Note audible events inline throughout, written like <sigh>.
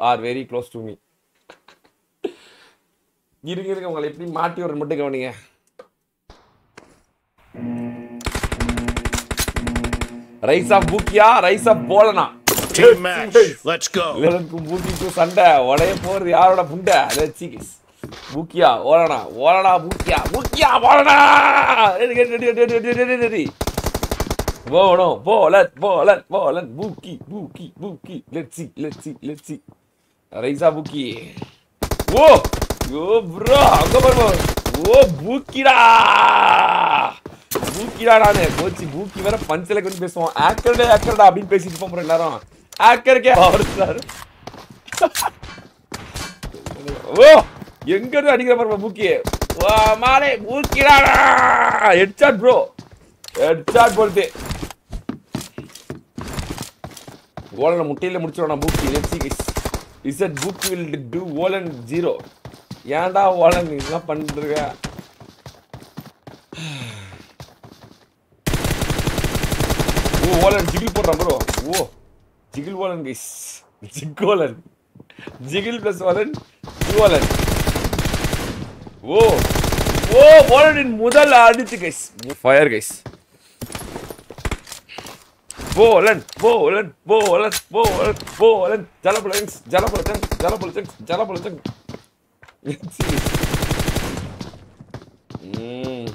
Are very close to me இருங்க இருங்க உங்களை எப்படி மாட்டி ஒரு மட்டும் கவனிங்க. ரைஸ் ஆஃப் பூக்கியா ரைஸ் ஆஃப் போலனா பூக்கிக்கும் சண்டை. உடைய போறது யாரோட புண்டை? லெட்ஸ் பூக்கியா ஓலனா ஓலனா பூக்கியா பூக்கியா ஓலனா போனோம் போலன் போலன் போலன் பூக்கி பூக்கி பூக்கி லெட்ஸ் லெட்ஸ் லெட்ஸ் சி ரைஸா பூக்கி. ஓ யோ ப்ரோ அங்க பாருங்க. ஓ பூக்கிடா. பூக்கிடா நானு. கோச்சி பூக்கி வேற பஞ்சில கொஞ்சம் பேசுவோம் ஆக்கர்டே ஆக்கர்டா அப்படின்னு பேசிட்டு bro எல்லாரும். ஆக்கருக்கே அவர் சார் ஓ எங்க இருந்து அடிக்கிற பாருங்க பூக்கி. மாலே பூக்கிடாடா ஹெட்ஷாட் ப்ரோ ஹெட்ஷாட் போடுது ஓலன முட்டையில முடிச்சிடும் பூக்கி. லெட்ஸ் இசட் இஸ் புக் வில் டு ஓலன் ஜீரோ ஏன்டா ஓலன் இதெல்லாம் பண்றீங்க <sighs> ஓ ஓலன் ஜிகில் போடுறான் ப்ரோ ஓ ஜிகில் ஓலன் கைஸ் ஜிக் ஓலன் ஜிகில் பிளஸ் ஓலன் ஓலன் ஓ ஓ ஓலனின் முதல் அடிச்சு கைஸ் ஃபயர் கைஸ் போலன் போலன் போலன் போலன் போலன் ஜலபுலங்ஸ் ஜலபுலச்சங் ஜலபுலச்சங் ஜலபுலச்சங் ம்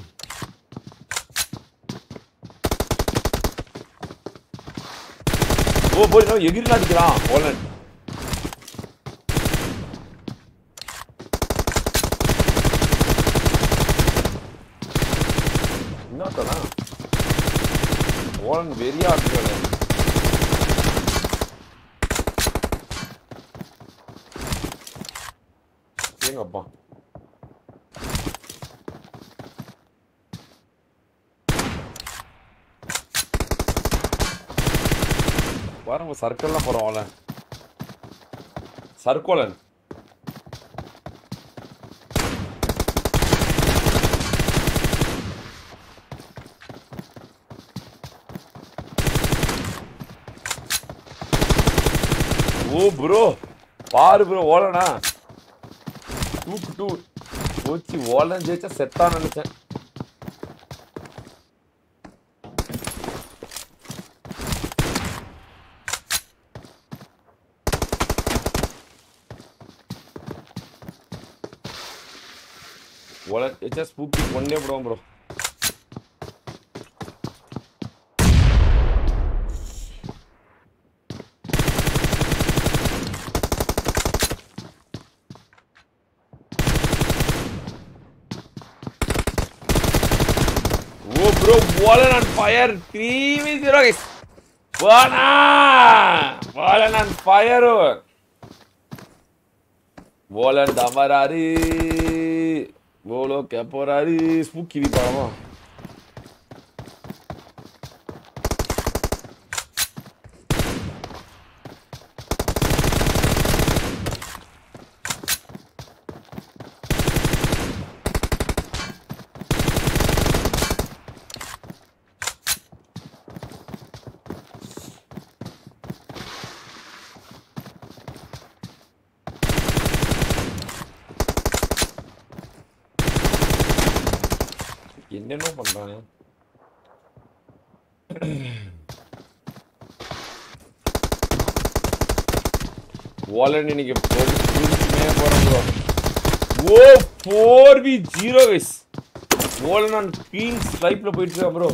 ஓ போய் நான் எகிரில அடிக்கிறான் போலன் என்னத்தனா போலன் வெறியா அடிக்கிறான் ஏங்கப்பா பாருங்க சர்க்கிள்லாம் போறோம் அவள சர்க்கோலன் ப்ரோ பாரு ப்ரோ ஓலனா. டூக்கு டூ போச்சு ஓலன் ஜெயிச்சா செத்தா நினைச்சேன். ஓலன் ஜெயிச்சா ஸ்பூக்கி கொண்டே போடுவோம் bro Fallen on Fire 3v0 guys. Buena! Fallen on Fire. Fallen Damarari. Volo Caporari. Spooky, vamos. போறாரு ஸ்பூக்கி விப்பாமா என்னென்ன பண்றாங்க வாலன் இன்னைக்கு புரிச்சுமே போறோம் ப்ரோ ஓ ஃபோர் வி ஜீரோ கைஸ் வாலன் ஆன் கிரீன் ஸ்ட்ரைப்ல போயிட்டு இருக்கா ப்ரோ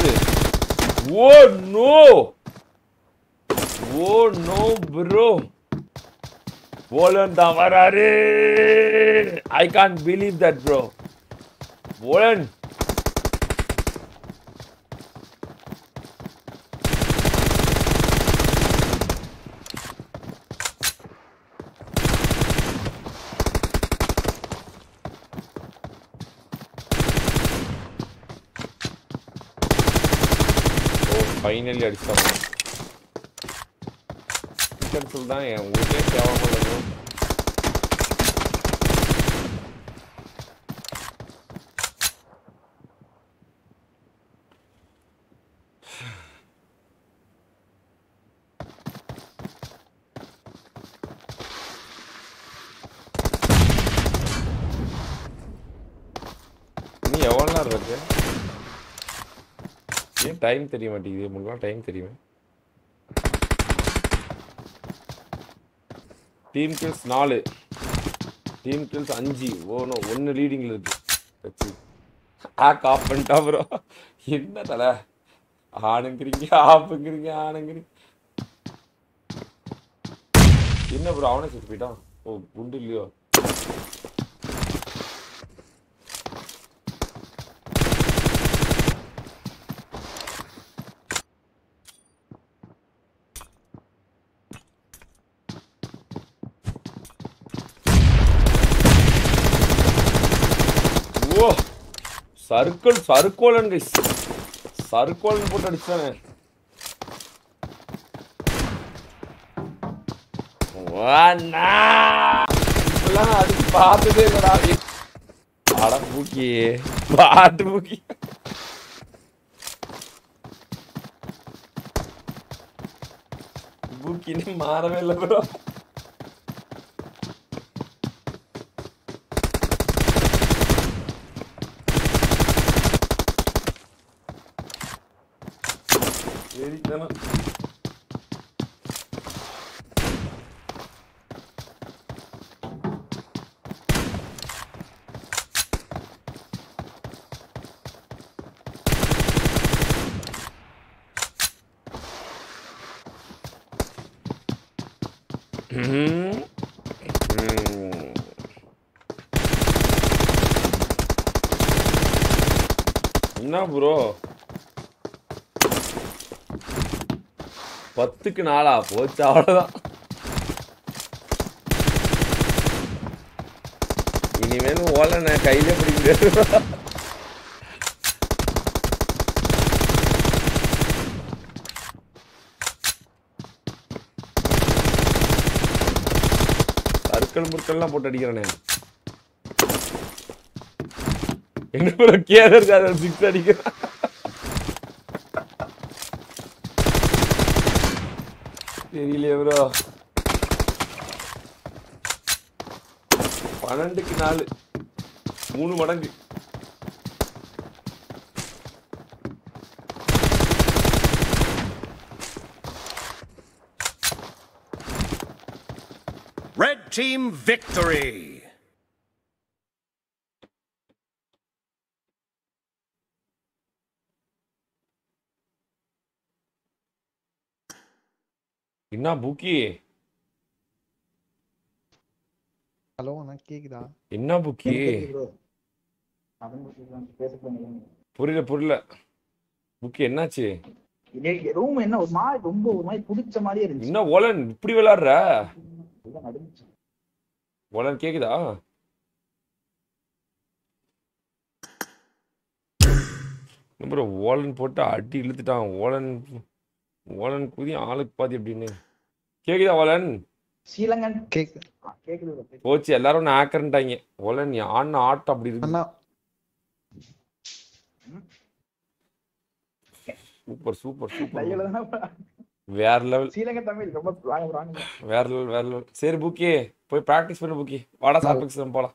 से वो नो वो no bro Volan Damarare! I can't believe that, bro. Volan, పైన వెళ్ళి అడుస్తాము ఇక్కడ చూద్దాం ఊరికే తేవకూడదు ఎవరున్నారు దగ్గర டைம் தெரிய மாட்டேங்குது. முன்னாடி டைம் தெரியுமே. டீம் கில்ஸ் நாலு. டீம் கில்ஸ் அஞ்சு. ஓனோ ஒன்று லீடிங்கில் இருக்கு. ஆக் ஆஃப் பண்ணிட்டா ப்ரோ என்ன தலை? ஆணுங்கிறீங்க ஆஃபுங்கிறீங்க ஆணுங்கிறீங்க. என்ன ப்ரோ அவனே செத்து போயிட்டான். ஓ குண்டு இல்லையோ ஓ சர்க்கிள் சர்க்கோலன் கைஸ் சர்க்கோலன் போட்டு அடிச்சானே வாண்ணா. இப்படிலாம் நான் அடிச்சு பார்த்ததே இல்லடா. அட பூக்கி பாட்டு பூக்கி பூக்கின்னு மாறவே இல்லை ப்ரோ. வெறித்தனம் ம். ம். என்ன ப்ரோ பத்துக்கு நாளா போச்சு அவ்வளவுதான். இனிமேல் ஓலை கையில பிடிக்க முடியாது. முற்கள்லாம் போட்டு அடிக்கிறேனே. என்ன ப்ரோ கேதர் சார் சிக்ஸ் அடிக்கிறான். தெரியலையே ப்ரோ பன்னெண்டுக்கு நாலு. மூணு மடங்கு. Red team victory. என்ன புக்கி? ஹலோ அண்ணா கேக்குதா? என்ன புக்கி? புரியல புரியல. புக்கி என்னாச்சு? ரூம் என்ன ஒரு மாதிரி ரொம்ப ஒரு மாதிரி புடிச்ச மாதிரியே இருந்துச்சு. என்ன ஓலன் இப்படி விளையாடுற. ஓலன் கேக்குதா? ப்ரோ ஓலன் போட்டு அடி இழுத்துட்டான். ஓலன் ஓலன் குதி ஆளுக்கு பாதி அப்படின்னு கேக்குதா ஓலன் ஆ, கேக்குது. போச்சு எல்லாரும் நான் ஆக்கறன்ட்டாங்க ஓலன் நீ ஆடின ஆட்டம் அப்படி இருக்கு? Super super super. வேற லெவல் ஸ்ரீலங்கன் தமிழ் ரொம்ப. வேற லெவல் வேற லெவல் சரி புக்கி போய் ப்ராக்டிஸ் பண்ணு புக்கி. வாடா சாப்பிட்டு போலாம்.